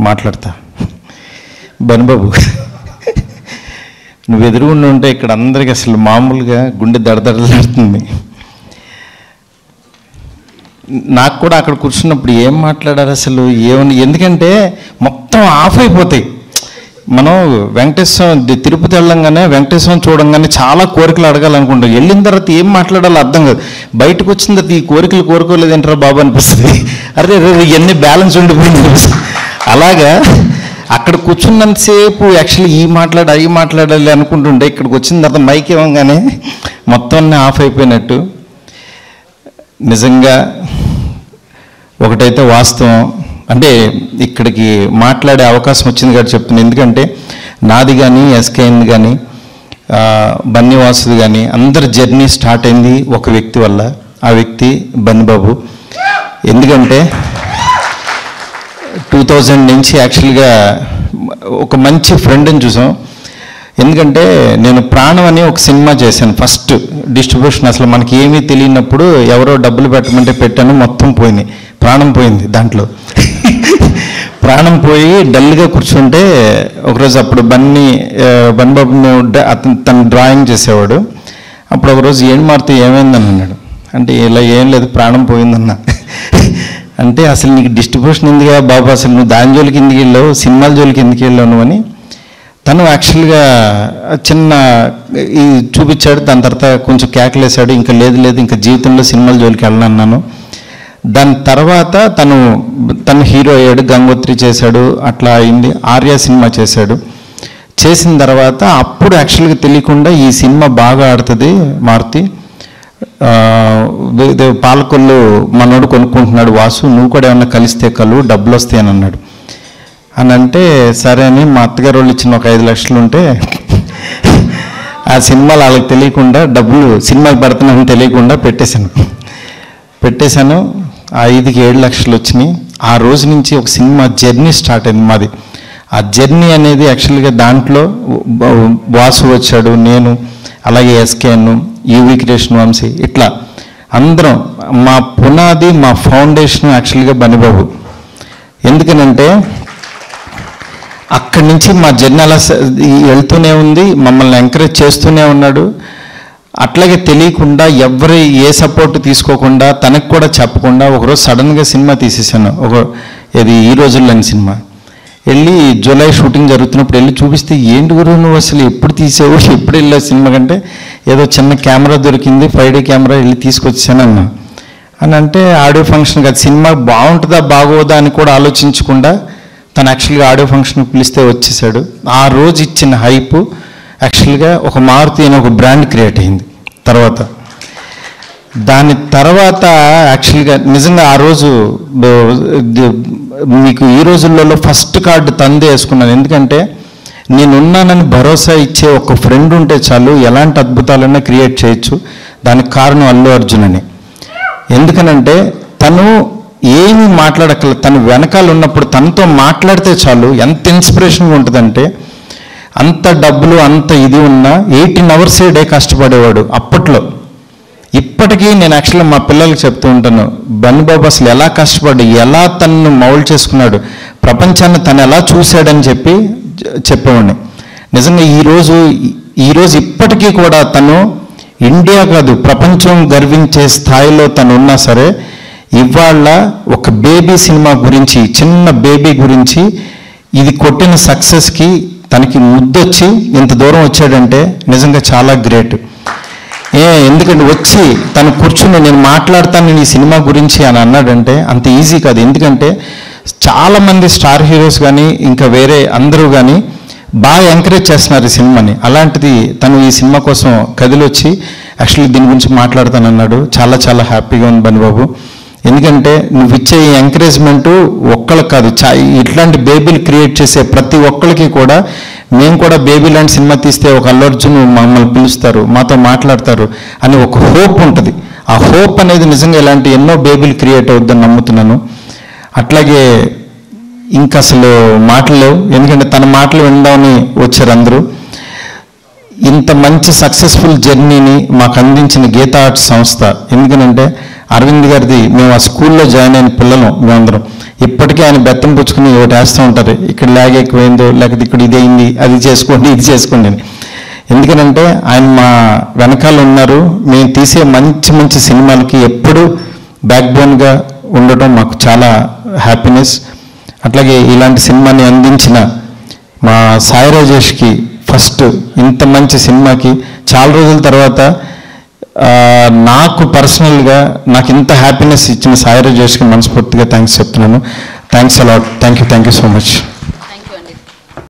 మాట్లాడతా. బనుబాబు నువ్వు ఎదురుగుండి ఉంటే ఇక్కడ అందరికి అసలు మామూలుగా గుండె దడదడలాడుతుంది. నాకు కూడా అక్కడ కూర్చున్నప్పుడు ఏం మాట్లాడారు అసలు? ఏమని? ఎందుకంటే మొత్తం ఆఫ్ అయిపోతాయి. మనం వెంకటేశ్వరం తిరుపతి వెళ్ళంగానే వెంకటేశ్వరం చూడంగానే చాలా కోరికలు అడగాలనుకుంటాం. వెళ్ళిన తర్వాత ఏం మాట్లాడాలో అర్థం కాదు. బయటకు వచ్చిన తర్వాత ఈ కోరికలు కోరుకోలేదు ఏంట్రా బాబు అనిపిస్తుంది. అరే రే ఎన్ని ఇవన్నీ బ్యాలెన్స్ ఉండిపోయింది. అనిపిస్తుంది. అలాగా అక్కడ కూర్చున్నంతసేపు యాక్చువల్లీ ఈ మాట్లాడి అవి మాట్లాడాలి అనుకుంటుండే. ఇక్కడికి వచ్చిన తర్వాత మైక్ ఇవ్వగానే మొత్తం అన్నీ ఆఫ్ అయిపోయినట్టు. నిజంగా ఒకటైతే వాస్తవం. అంటే ఇక్కడికి మాట్లాడే అవకాశం వచ్చింది కాబట్టి చెప్తున్నాను ఎందుకంటే నాది కానీ ఎస్కేఎంది కానీ బన్నివాసుది కానీ అందరి జర్నీ స్టార్ట్ అయింది ఒక వ్యక్తి వల్ల. ఆ వ్యక్తి బన్నిబాబు. ఎందుకంటే టూ థౌజండ్ నుంచి యాక్చువల్గా ఒక మంచి ఫ్రెండ్ని చూసాం. ఎందుకంటే నేను ప్రాణం అని ఒక సినిమా చేశాను ఫస్ట్ డిస్ట్రిబ్యూషన్ అసలు మనకి ఏమీ తెలియనప్పుడు ఎవరో డబ్బులు పెట్టమంటే పెట్టాను మొత్తం పోయింది. ప్రాణం పోయింది దాంట్లో. ప్రాణం పోయి డల్గా కూర్చుంటే ఒకరోజు అప్పుడు బన్నీ ఆ, బన్బాబు అతను తను డ్రాయింగ్ చేసేవాడు. అప్పుడు ఒకరోజు ఏం మారితే ఏమైందని అన్నాడు. అంటే ఇలా ఏం లేదు ప్రాణం పోయిందన్నా. అంటే అసలు నీకు డిస్ట్రిబ్యూషన్ ఎందుగా బాబు? అసలు నువ్వు దాని జోలికి ఎందుకు వెళ్ళావు? సినిమాల జోలికి ఎందుకు వెళ్ళావు నువ్వు అని తను యాక్చువల్గా చిన్న ఈ చూపించాడు. దాని తర్వాత కొంచెం కేకలేసాడు ఇంకా లేదు లేదు ఇంకా జీవితంలో సినిమాల జోలికి వెళ్ళనన్నాను. దాని తర్వాత తను తను హీరో అయ్యాడు గంగోత్రి చేశాడు అట్లా అయింది. ఆర్య సినిమా చేశాడు. చేసిన తర్వాత అప్పుడు యాక్చువల్గా తెలియకుండా ఈ సినిమా బాగా ఆడుతుంది మారుతి. పాలకొల్లు మనోడు కొనుక్కుంటున్నాడు వాసు నువ్వు కూడా ఏమన్నా కలిస్తే కలు డబ్బులు వస్తాయి అని అన్నాడు. అని అంటే సరే అని మా అత్తగారు వాళ్ళు ఇచ్చిన ఒక ఐదు లక్షలు ఉంటే ఆ సినిమాలు వాళ్ళకి తెలియకుండా డబ్బులు సినిమాకి పెడుతున్నానని తెలియకుండా పెట్టేశాను. పెట్టేశాను ఆ ఐదుకి ఏడు లక్షలు వచ్చినాయి. ఆ రోజు నుంచి ఒక సినిమా జర్నీ స్టార్ట్ అయింది మాది. ఆ జర్నీ అనేది యాక్చువల్గా దాంట్లో వాసు వచ్చాడు నేను అలాగే ఎస్కేఎన్ ఈవి క్రియేషన్ వంశీ ఇట్లా. అందరం మా పునాది మా ఫౌండేషన్ యాక్చువల్గా బనిబాబు. ఎందుకనంటే అక్కడి నుంచి మా జర్నీ అలా వెళ్తూనే ఉంది మమ్మల్ని ఎంకరేజ్ చేస్తూనే ఉన్నాడు. అట్లాగే తెలియకుండా ఎవరి ఏ సపోర్ట్ తీసుకోకుండా తనకు కూడా చెప్పకుండా ఒకరోజు సడన్గా సినిమా తీసేసాను ఒక ఇది ఈ రోజుల్లోని సినిమా. వెళ్ళి జూలై షూటింగ్ జరుగుతున్నప్పుడు వెళ్ళి చూపిస్తే ఏంటి గురువు నువ్వు అసలు ఎప్పుడు తీసావు ఎప్పుడు వెళ్ళావు సినిమా కంటే? ఏదో చిన్న కెమెరా దొరికింది ఫైవ్ డే కెమెరా వెళ్ళి తీసుకొచ్చాను అన్న. అని అంటే ఆడియో ఫంక్షన్ కాదు సినిమా బాగుంటుందా బాగోదా అని కూడా ఆలోచించకుండా తను యాక్చువల్గా ఆడియో ఫంక్షన్ పిలిస్తే వచ్చేసాడు. ఆ రోజు ఇచ్చిన హైప్ యాక్చువల్గా ఒక మారుతి అనే ఒక బ్రాండ్ క్రియేట్ అయింది తర్వాత. దాని తర్వాత యాక్చువల్గా నిజంగా ఆ రోజు మీకు ఈ రోజులలో ఫస్ట్ కార్డు తందే వేసుకున్నాను. ఎందుకంటే నేనున్నానని భరోసా ఇచ్చే ఒక ఫ్రెండ్ ఉంటే చాలు ఎలాంటి అద్భుతాలైనా క్రియేట్ చేయొచ్చు. దానికి కారణం అల్లు అర్జున్ అని ఎందుకనంటే తను ఏమీ మాట్లాడక తను వెనకాల ఉన్నప్పుడు తనతో మాట్లాడితే చాలు ఎంత ఇన్స్పిరేషన్గా ఉంటుందంటే అంత డబ్బులు అంత ఇది ఉన్నా ఎయిటీన్ అవర్స్ ఏ డే కష్టపడేవాడు అప్పట్లో. ఇప్పటికీ నేను యాక్చువల్గా మా పిల్లలకు చెప్తూ ఉంటాను బన్నిబాబు అసలు ఎలా కష్టపడి ఎలా తనను మౌల్డ్ చేసుకున్నాడు? ప్రపంచాన్ని తను ఎలా చూశాడని చెప్పి చెప్పేవాడిని. నిజంగా ఈరోజు ఈరోజు ఇప్పటికీ కూడా తను ఇండియా కాదు ప్రపంచం గర్వించే స్థాయిలో తను ఉన్నా సరే ఇవాళ ఒక బేబీ సినిమా గురించి చిన్న బేబీ గురించి ఇది కొట్టిన సక్సెస్కి తనకి ముద్దొచ్చి ఇంత దూరం వచ్చాడంటే నిజంగా చాలా గ్రేట్ ఏ ఎందుకంటే వచ్చి తను కూర్చుని నేను మాట్లాడతాను నేను ఈ సినిమా గురించి అని అన్నాడంటే అంత ఈజీ కాదు. ఎందుకంటే చాలామంది స్టార్ హీరోస్ కానీ ఇంకా వేరే అందరూ కానీ బాగా ఎంకరేజ్ చేస్తున్నారు ఈ సినిమాని. అలాంటిది తను ఈ సినిమా కోసం కదిలొచ్చి యాక్చువల్లీ దీని గురించి మాట్లాడతానన్నాడు. చాలా చాలా హ్యాపీగా ఉంది బనిబాబు ఎందుకంటే నువ్వు ఇచ్చే ఈ ఎంకరేజ్మెంటు ఒక్కళ్ళకి కాదు చా ఇట్లాంటి బేబీలు క్రియేట్ చేసే ప్రతి ఒక్కరికి కూడా మేము కూడా బేబీ లాంటి సినిమా తీస్తే ఒక అల్లు అర్జున్ మమ్మల్ని పిలుస్తారు మాతో మాట్లాడతారు అని ఒక హోప్ ఉంటుంది. ఆ హోప్ అనేది నిజంగా ఇలాంటి ఎన్నో బేబీలు క్రియేట్ అవుద్దని నమ్ముతున్నాను. అట్లాగే ఇంకా అసలు మాటలు లేవు. ఎందుకంటే తన మాటలు వినడామని వచ్చారు అందరూ. ఇంత మంచి సక్సెస్ఫుల్ జర్నీని మాకు అందించిన గీతా ఆర్ట్ సంస్థ ఎందుకనంటే అరవింద్ గారిది మేము ఆ స్కూల్లో జాయిన్ అయిన పిల్లలు మేమందరం. ఇప్పటికీ ఆయన బెత్తం పుచ్చుకుని ఒకటి వేస్తూ ఉంటారు. ఇక్కడ లాగ్ ఎక్కువైందో లేకపోతే ఇక్కడ ఇది అయింది అది చేసుకోండి ఇది చేసుకోండి అని. ఎందుకనంటే ఆయన మా వెనకాల ఉన్నారు. మేము తీసే మంచి మంచి సినిమాలకి ఎప్పుడూ బ్యాక్ బోన్గా ఉండటం మాకు చాలా హ్యాపీనెస్ అట్లాగే ఇలాంటి సినిమాని అందించిన మా సాయి రాజేష్కి ఫస్ట్ ఇంత మంచి సినిమాకి చాలా రోజుల తర్వాత నాకు పర్సనల్గా నాకు ఇంత హ్యాపీనెస్ ఇచ్చిన సాయి రాజేష్కి మనస్ఫూర్తిగా థ్యాంక్స్ చెప్తున్నాను. Thanks a lot thank you thank you so much